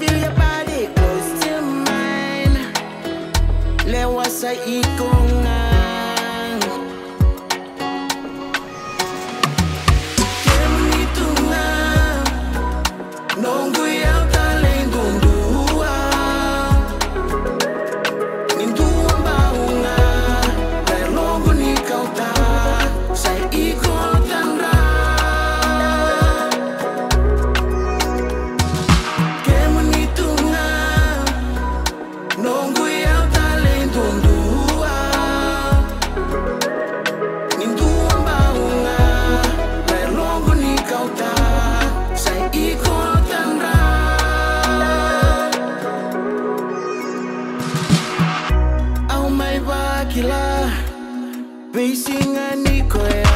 feel your body close to mine. Let what's I eat. kila visinganiko ya